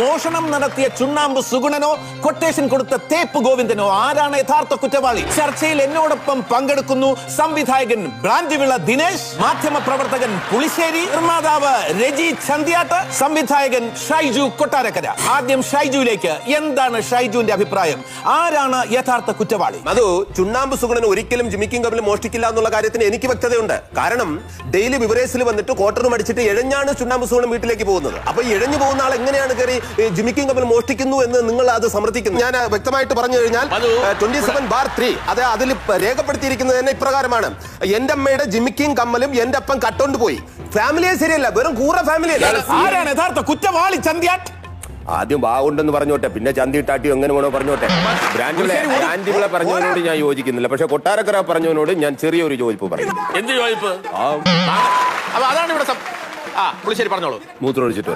മോഷണം നടത്തിയ ചുണ്ണാമ്പ് സുഗുണനോ കൊട്ടേഷൻ കൊടുത്ത തേപ്പ് ഗോവിന്ദനോ ആരാണ് യഥാർത്ഥ കുറ്റവാളി? ചർച്ചയിൽ എന്നോടൊപ്പം പങ്കെടുക്കുന്നു സംവിധായകൻ ബ്രാൻഡിവിള ദിനേശ് മാധ്യമ പ്രവർത്തകൻ പുളിശ്ശേരി നിർമ്മാതാവ് രജി ചന്തിയാട്ട് സംവിധായകൻ ഷൈജു കൊട്ടാരക്കര. ആദ്യം ഷൈജുവിലേക്ക് എന്താണ് ഷൈജുവിന്റെ അഭിപ്രായം? ആരാണ് യഥാർത്ഥ കുറ്റവാളി? അത് ചുണ്ണാമ്പ് സുഗുണൻ ഒരിക്കലും ജിമിക്കും കമ്മിലും മോഷ്ടിക്കില്ല എന്നുള്ള കാര്യത്തിന് എനിക്ക് വ്യക്തതയുണ്ട്. കാരണം ഡെയിലി വിവരേസിൽ വന്നിട്ട് ക്വാർട്ടറും അടിച്ചിട്ട് എഴഞ്ഞാണ് ചുണ്ണാമ്പ് സുഗുണൻ വീട്ടിലേക്ക് പോകുന്നത്. അപ്പൊ എഴഞ്ഞു പോകുന്ന ആൾ എങ്ങനെയാണ് കയറി ജിമിക്കും കമ്മിൽ മോഷ്ടിക്കുന്നു എന്ന് നിങ്ങൾ അത് സമർത്ഥിക്കുന്നു. ഞാൻ വ്യക്തമായിട്ട് പറഞ്ഞു കഴിഞ്ഞാൽ ട്വന്റി സെവൻ ബാർ ത്രീ അത് അതിൽ രേഖപ്പെടുത്തിയിരിക്കുന്നത് തന്നെ ഇപ്രകാരമാണ്. എന്റെ അമ്മയുടെ ജിമിക്കും കമ്മലും എന്റെ അപ്പം കട്ടോണ്ട് പോയി. ഫാമിലിയെ ശരിയല്ല വെറും കൂറ ഫാമിലി അല്ല. ആരാണ് യഥാർത്ഥ കുറ്റവാളി ചന്തിയാട്ട്? ആദ്യം ബാഗുണ്ടെന്ന് പറഞ്ഞോട്ടെ പിന്നെ ചന്തിട്ടാട്ടിയോ എങ്ങനെ വേണോ പറഞ്ഞോട്ടെ. ബ്രാൻഡിലെ ബ്രാൻഡികളെ പറഞ്ഞതിനോട് ഞാൻ യോജിക്കുന്നില്ല പക്ഷെ കൊട്ടാരക്കര പറഞ്ഞതിനോട് ഞാൻ ചെറിയൊരു യോജിപ്പ് പറയും. എന്ത് ചോദിപ്പ്? ആ. അതാണ് ഇവിടെ ആ പുളിശ്ശേരി പറഞ്ഞോളൂ. മൂത്രമൊഴിച്ചിട്ട്